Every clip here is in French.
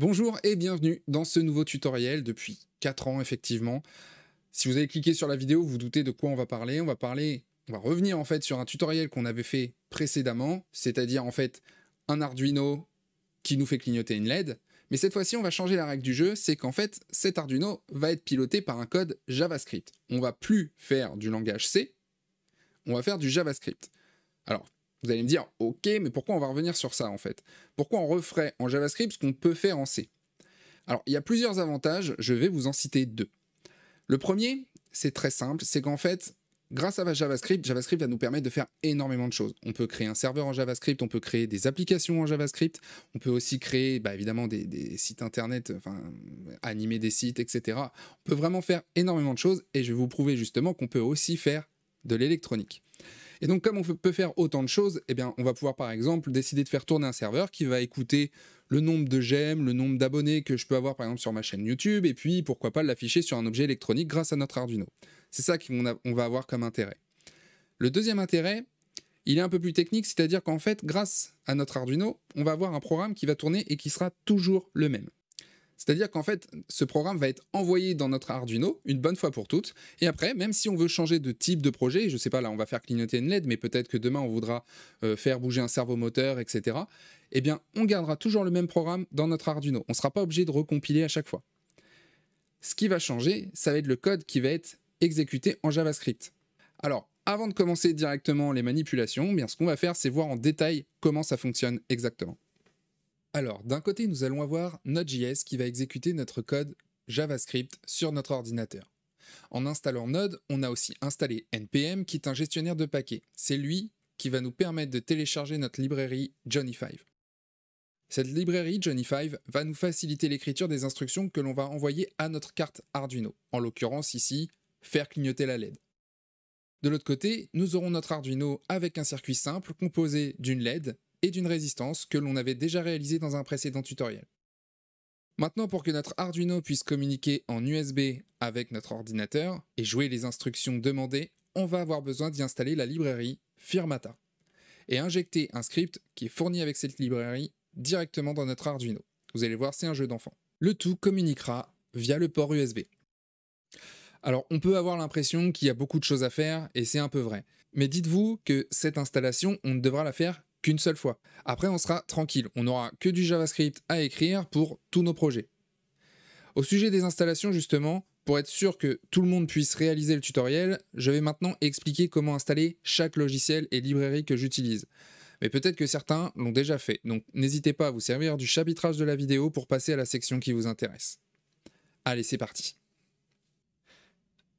Bonjour et bienvenue dans ce nouveau tutoriel depuis 4 ans effectivement. Si vous avez cliqué sur la vidéo, vous vous doutez de quoi on va parler. On va parler, on va revenir en fait sur un tutoriel qu'on avait fait précédemment, c'est-à-dire en fait un Arduino qui nous fait clignoter une LED. Mais cette fois-ci, on va changer la règle du jeu, c'est qu'en fait, cet Arduino va être piloté par un code JavaScript. On va plus faire du langage C, on va faire du JavaScript. Alors, vous allez me dire, ok, mais pourquoi on va revenir sur ça en fait? Pourquoi on referait en JavaScript ce qu'on peut faire en C? Alors, il y a plusieurs avantages, je vais vous en citer deux. Le premier, c'est très simple, c'est qu'en fait, grâce à JavaScript, JavaScript va nous permettre de faire énormément de choses. On peut créer un serveur en JavaScript, on peut créer des applications en JavaScript, on peut aussi créer bah, évidemment des, sites internet, animer des sites, etc. On peut vraiment faire énormément de choses et je vais vous prouver justement qu'on peut aussi faire de l'électronique. Et donc, comme on peut faire autant de choses, eh bien, on va pouvoir par exemple décider de faire tourner un serveur qui va écouter le nombre de j'aime, le nombre d'abonnés que je peux avoir par exemple sur ma chaîne YouTube, et puis pourquoi pas l'afficher sur un objet électronique grâce à notre Arduino. C'est ça qu'on va avoir comme intérêt. Le deuxième intérêt, il est un peu plus technique, c'est-à-dire qu'en fait, grâce à notre Arduino, on va avoir un programme qui va tourner et qui sera toujours le même. C'est-à-dire qu'en fait, ce programme va être envoyé dans notre Arduino une bonne fois pour toutes. Et après, même si on veut changer de type de projet, je ne sais pas, là on va faire clignoter une LED, mais peut-être que demain on voudra euh, faire bouger un servomoteur, etc. Eh bien, on gardera toujours le même programme dans notre Arduino. On ne sera pas obligé de recompiler à chaque fois. Ce qui va changer, ça va être le code qui va être exécuté en JavaScript. Alors, avant de commencer directement les manipulations, eh bien ce qu'on va faire, c'est voir en détail comment ça fonctionne exactement. Alors, d'un côté, nous allons avoir Node.js qui va exécuter notre code JavaScript sur notre ordinateur. En installant Node, on a aussi installé NPM qui est un gestionnaire de paquets. C'est lui qui va nous permettre de télécharger notre librairie Johnny5. Cette librairie Johnny5 va nous faciliter l'écriture des instructions que l'on va envoyer à notre carte Arduino, en l'occurrence ici, faire clignoter la LED. De l'autre côté, nous aurons notre Arduino avec un circuit simple composé d'une LED et d'une résistance que l'on avait déjà réalisé dans un précédent tutoriel. Maintenant, pour que notre Arduino puisse communiquer en USB avec notre ordinateur et jouer les instructions demandées, on va avoir besoin d'y installer la librairie Firmata et injecter un script qui est fourni avec cette librairie directement dans notre Arduino. Vous allez voir, c'est un jeu d'enfant. Le tout communiquera via le port USB. Alors, on peut avoir l'impression qu'il y a beaucoup de choses à faire, et c'est un peu vrai. Mais dites-vous que cette installation, on ne devra la faire qu'une seule fois. Après, on sera tranquille, on n'aura que du JavaScript à écrire pour tous nos projets. Au sujet des installations, justement, pour être sûr que tout le monde puisse réaliser le tutoriel, je vais maintenant expliquer comment installer chaque logiciel et librairie que j'utilise. Mais peut-être que certains l'ont déjà fait, donc n'hésitez pas à vous servir du chapitrage de la vidéo pour passer à la section qui vous intéresse. Allez, c'est parti.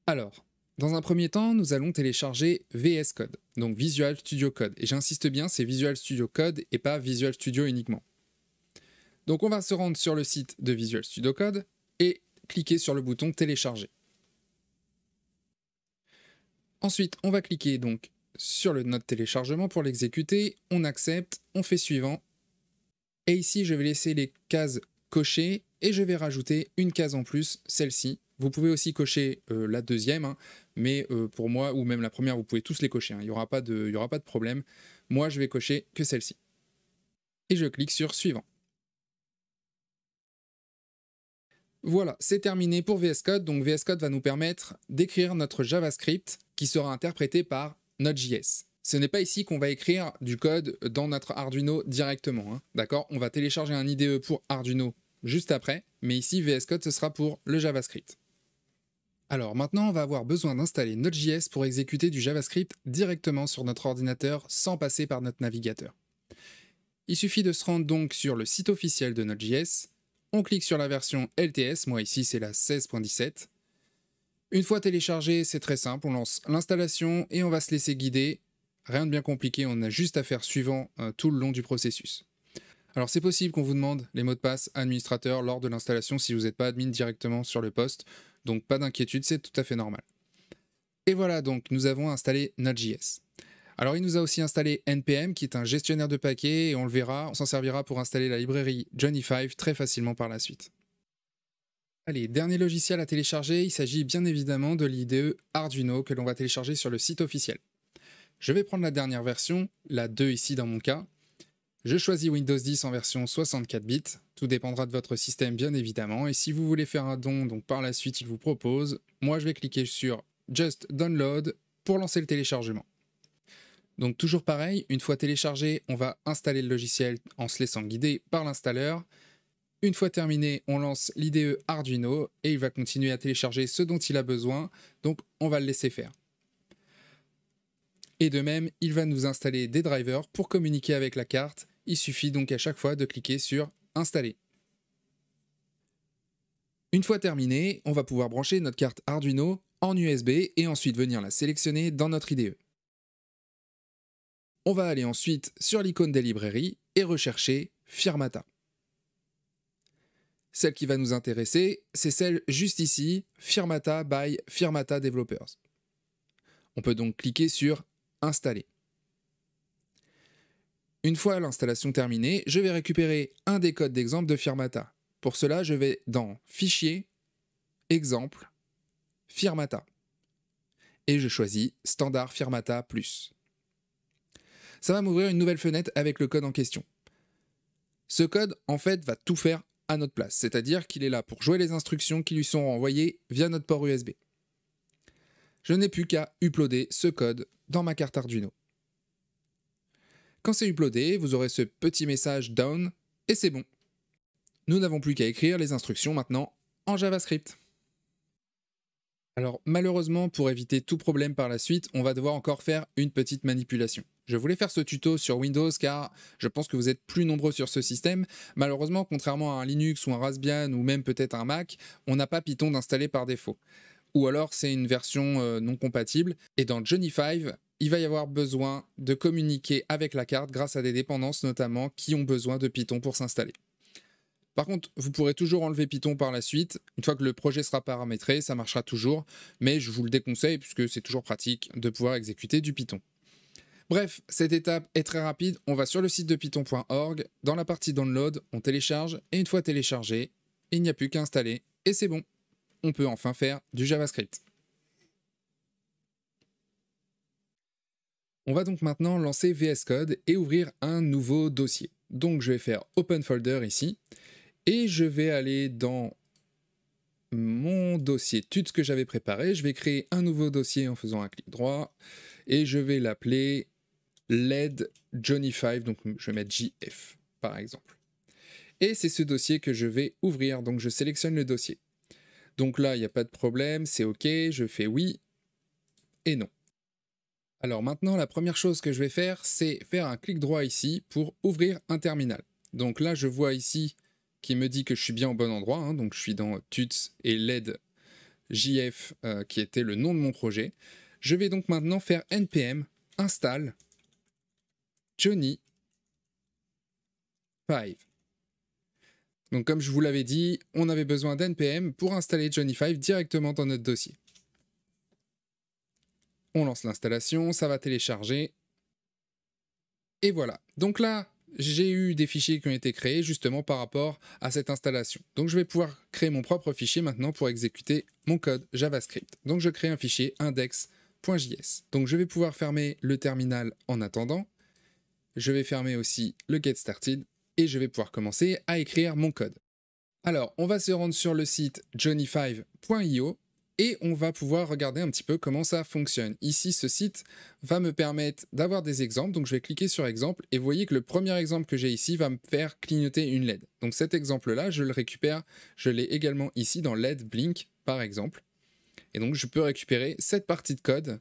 Alors, dans un premier temps, nous allons télécharger VS Code, donc Visual Studio Code. Et j'insiste bien, c'est Visual Studio Code et pas Visual Studio uniquement. Donc on va se rendre sur le site de Visual Studio Code et cliquer sur le bouton télécharger. Ensuite, on va cliquer donc sur le note téléchargement pour l'exécuter, on accepte, on fait suivant. Et ici, je vais laisser les cases cochées et je vais rajouter une case en plus, celle-ci. Vous pouvez aussi cocher euh, la deuxième, hein, mais euh, pour moi, ou même la première, vous pouvez tous les cocher, hein. il n'y aura, pas de, problème. Moi, je vais cocher que celle-ci. Et je clique sur Suivant. Voilà, c'est terminé pour VS Code. Donc VS Code va nous permettre d'écrire notre JavaScript qui sera interprété par Node.js. Ce n'est pas ici qu'on va écrire du code dans notre Arduino directement. Hein. D'accord? On va télécharger un IDE pour Arduino juste après, mais ici VS Code ce sera pour le JavaScript. Alors maintenant, on va avoir besoin d'installer Node.js pour exécuter du JavaScript directement sur notre ordinateur sans passer par notre navigateur. Il suffit de se rendre donc sur le site officiel de Node.js, on clique sur la version LTS, moi ici c'est la 16.17. Une fois téléchargé, c'est très simple, on lance l'installation et on va se laisser guider. Rien de bien compliqué, on a juste à faire suivant euh, tout le long du processus. Alors c'est possible qu'on vous demande les mots de passe administrateur lors de l'installation si vous n'êtes pas admin directement sur le poste. Donc pas d'inquiétude, c'est tout à fait normal. Et voilà, donc nous avons installé Node.js. Alors il nous a aussi installé NPM qui est un gestionnaire de paquets et on le verra, on s'en servira pour installer la librairie Johnny5 très facilement par la suite. Allez, dernier logiciel à télécharger, il s'agit bien évidemment de l'IDE Arduino que l'on va télécharger sur le site officiel. Je vais prendre la dernière version, la 2 ici dans mon cas, Je choisis Windows 10 en version 64 bits. Tout dépendra de votre système bien évidemment. Et si vous voulez faire un don, donc par la suite il vous propose, moi je vais cliquer sur Just Download pour lancer le téléchargement. Donc toujours pareil, une fois téléchargé, on va installer le logiciel en se laissant guider par l'installeur. Une fois terminé, on lance l'IDE Arduino et il va continuer à télécharger ce dont il a besoin, donc on va le laisser faire. Et de même, il va nous installer des drivers pour communiquer avec la carte. Il suffit donc à chaque fois de cliquer sur Installer. Une fois terminé, on va pouvoir brancher notre carte Arduino en USB et ensuite venir la sélectionner dans notre IDE. On va aller ensuite sur l'icône des librairies et rechercher Firmata. Celle qui va nous intéresser, c'est celle juste ici, Firmata by Firmata Developers. On peut donc cliquer sur Installer. Une fois l'installation terminée, je vais récupérer un des codes d'exemple de Firmata. Pour cela, je vais dans Fichier, Exemple, Firmata. Et je choisis Standard Firmata Plus. Ça va m'ouvrir une nouvelle fenêtre avec le code en question. Ce code, en fait, va tout faire à notre place, c'est-à-dire qu'il est là pour jouer les instructions qui lui sont envoyées via notre port USB. Je n'ai plus qu'à uploader ce code dans ma carte Arduino. Quand c'est uploadé, vous aurez ce petit message down et c'est bon. Nous n'avons plus qu'à écrire les instructions maintenant en JavaScript. Alors malheureusement, pour éviter tout problème par la suite, on va devoir encore faire une petite manipulation. Je voulais faire ce tuto sur Windows car je pense que vous êtes plus nombreux sur ce système. Malheureusement, contrairement à un Linux ou un Raspbian ou même peut-être un Mac, on n'a pas Python d'installer par défaut. Ou alors c'est une version euh, non compatible. Et dans Johnny 5, il va y avoir besoin de communiquer avec la carte grâce à des dépendances notamment qui ont besoin de Python pour s'installer. Par contre, vous pourrez toujours enlever Python par la suite. Une fois que le projet sera paramétré, ça marchera toujours, mais je vous le déconseille puisque c'est toujours pratique de pouvoir exécuter du Python. Bref, cette étape est très rapide. On va sur le site de python.org. Dans la partie download, on télécharge et une fois téléchargé, il n'y a plus qu'à installer et c'est bon. On peut enfin faire du JavaScript. On va donc maintenant lancer VS Code et ouvrir un nouveau dossier. Donc je vais faire Open Folder ici et je vais aller dans mon dossier tuts que j'avais préparé. Je vais créer un nouveau dossier en faisant un clic droit et je vais l'appeler LED Johnny 5, donc je vais mettre JF par exemple. Et c'est ce dossier que je vais ouvrir, donc je sélectionne le dossier. Donc là, il n'y a pas de problème, c'est OK, je fais oui et non. Alors maintenant, la première chose que je vais faire, c'est faire un clic droit ici pour ouvrir un terminal. Donc là, je vois ici qui me dit que je suis bien au bon endroit, hein. donc je suis dans tuts et LED JF euh, qui était le nom de mon projet. Je vais donc maintenant faire npm install Johnny 5. Donc comme je vous l'avais dit, on avait besoin d'NPM pour installer Johnny 5 directement dans notre dossier. On lance l'installation, ça va télécharger. Et voilà. Donc là, j'ai eu des fichiers qui ont été créés justement par rapport à cette installation. Donc je vais pouvoir créer mon propre fichier maintenant pour exécuter mon code JavaScript. Donc je crée un fichier index.js. Donc je vais pouvoir fermer le terminal en attendant je vais fermer aussi le Get Started et je vais pouvoir commencer à écrire mon code. Alors, on va se rendre sur le site johnny5.io et on va pouvoir regarder un petit peu comment ça fonctionne. Ici, ce site va me permettre d'avoir des exemples, donc je vais cliquer sur exemple et vous voyez que le premier exemple que j'ai ici va me faire clignoter une LED. Donc cet exemple-là, je le récupère, je l'ai également ici dans LED Blink par exemple. Et donc je peux récupérer cette partie de code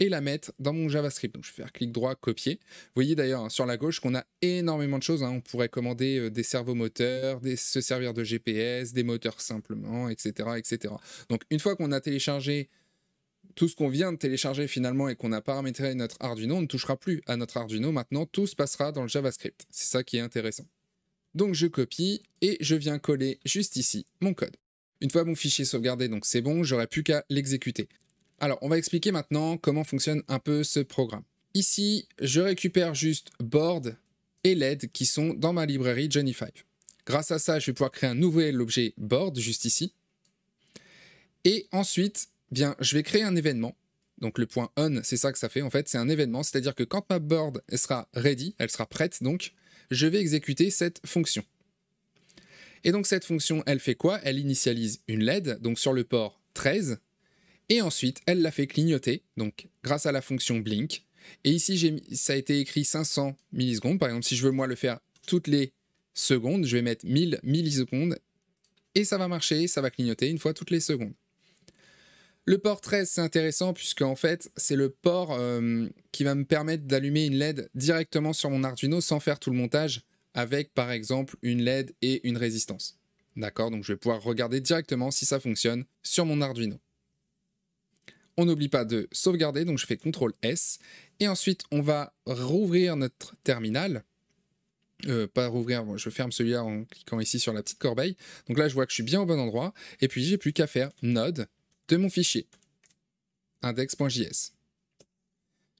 et la mettre dans mon JavaScript. Donc je vais faire clic droit, copier. Vous voyez d'ailleurs hein, sur la gauche qu'on a énormément de choses. Hein. On pourrait commander euh, des servomoteurs, des, se servir de GPS, des moteurs simplement, etc. etc. Donc une fois qu'on a téléchargé tout ce qu'on vient de télécharger finalement et qu'on a paramétré notre Arduino, on ne touchera plus à notre Arduino. Maintenant, tout se passera dans le JavaScript. C'est ça qui est intéressant. Donc je copie et je viens coller juste ici mon code. Une fois mon fichier sauvegardé, donc c'est bon, j'aurai plus qu'à l'exécuter. Alors, on va expliquer maintenant comment fonctionne un peu ce programme. Ici, je récupère juste board et LED qui sont dans ma librairie Johnny 5. Grâce à ça, je vais pouvoir créer un nouvel objet board juste ici. Et ensuite, bien, je vais créer un événement. Donc le point on, c'est ça que ça fait en fait, c'est un événement, c'est-à-dire que quand ma board sera ready, elle sera prête donc, je vais exécuter cette fonction. Et donc cette fonction, elle fait quoi? Elle initialise une LED, donc sur le port 13, et ensuite elle la fait clignoter, donc grâce à la fonction blink. Et ici, ça a été écrit 500 millisecondes. Par exemple, si je veux moi le faire toutes les secondes, je vais mettre 1000 millisecondes, et ça va marcher, ça va clignoter une fois toutes les secondes. Le port 13, c'est intéressant puisque en fait, c'est le port euh, qui va me permettre d'allumer une LED directement sur mon Arduino sans faire tout le montage avec par exemple une LED et une résistance. D'accord? Donc je vais pouvoir regarder directement si ça fonctionne sur mon Arduino. On n'oublie pas de sauvegarder, donc je fais CTRL S. Et ensuite, on va rouvrir notre terminal. Euh, pas rouvrir, je ferme celui-là en cliquant ici sur la petite corbeille. Donc là, je vois que je suis bien au bon endroit. Et puis, j'ai plus qu'à faire node de mon fichier index.js.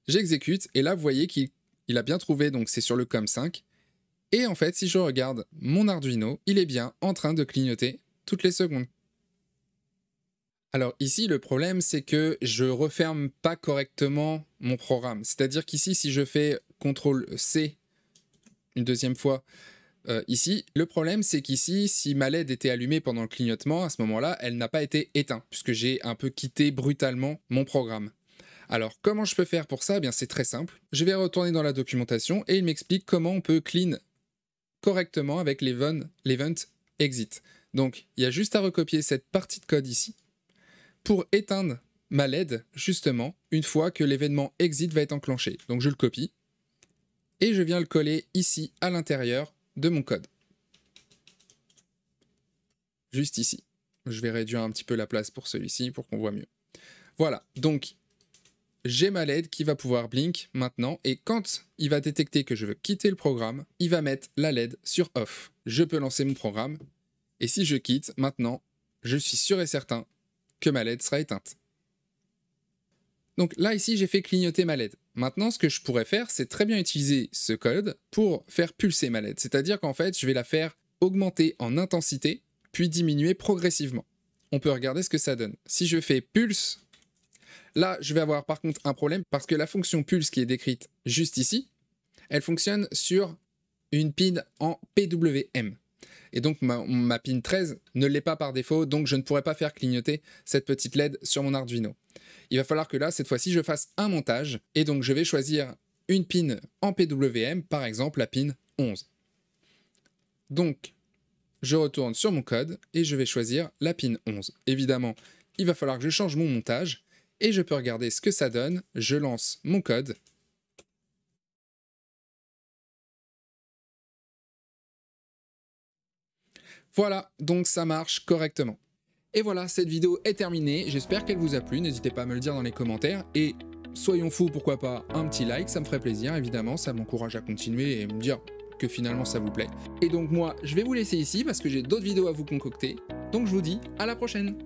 J'exécute et là, vous voyez qu'il a bien trouvé, donc c'est sur le COM5. Et en fait, si je regarde mon Arduino, il est bien en train de clignoter toutes les secondes. Alors ici, le problème, c'est que je referme pas correctement mon programme. C'est-à-dire qu'ici, si je fais CTRL-C une deuxième fois, euh, ici, le problème, c'est qu'ici, si ma LED était allumée pendant le clignotement, à ce moment-là, elle n'a pas été éteinte, puisque j'ai un peu quitté brutalement mon programme. Alors, comment je peux faire pour ça? Eh bien, C'est très simple. Je vais retourner dans la documentation et il m'explique comment on peut clean correctement avec l'event exit. Donc, il y a juste à recopier cette partie de code ici pour éteindre ma LED, justement, une fois que l'événement exit va être enclenché. Donc, je le copie et je viens le coller ici à l'intérieur de mon code. Juste ici. Je vais réduire un petit peu la place pour celui-ci pour qu'on voit mieux. Voilà, donc j'ai ma LED qui va pouvoir blink maintenant et quand il va détecter que je veux quitter le programme, il va mettre la LED sur off. Je peux lancer mon programme et si je quitte maintenant, je suis sûr et certain ma LED sera éteinte. Donc là ici j'ai fait clignoter ma LED. Maintenant ce que je pourrais faire c'est très bien utiliser ce code pour faire pulser ma LED. C'est-à-dire qu'en fait je vais la faire augmenter en intensité puis diminuer progressivement. On peut regarder ce que ça donne. Si je fais pulse Là, je vais avoir par contre un problème parce que la fonction pulse qui est décrite juste ici, elle fonctionne sur une pin en PWM. Et donc ma, pin 13 ne l'est pas par défaut, donc je ne pourrais pas faire clignoter cette petite LED sur mon Arduino. Il va falloir que là, cette fois-ci, je fasse un montage, et donc je vais choisir une pin en PWM, par exemple la pin 11. Donc, je retourne sur mon code, et je vais choisir la pin 11. Évidemment, il va falloir que je change mon montage, et je peux regarder ce que ça donne. Je lance mon code. Voilà, donc ça marche correctement. Et voilà, cette vidéo est terminée. J'espère qu'elle vous a plu. N'hésitez pas à me le dire dans les commentaires. Et soyons fous, pourquoi pas, un petit like, ça me ferait plaisir, évidemment. Ça m'encourage à continuer et me dire que finalement ça vous plaît. Et donc moi, je vais vous laisser ici parce que j'ai d'autres vidéos à vous concocter. Donc je vous dis à la prochaine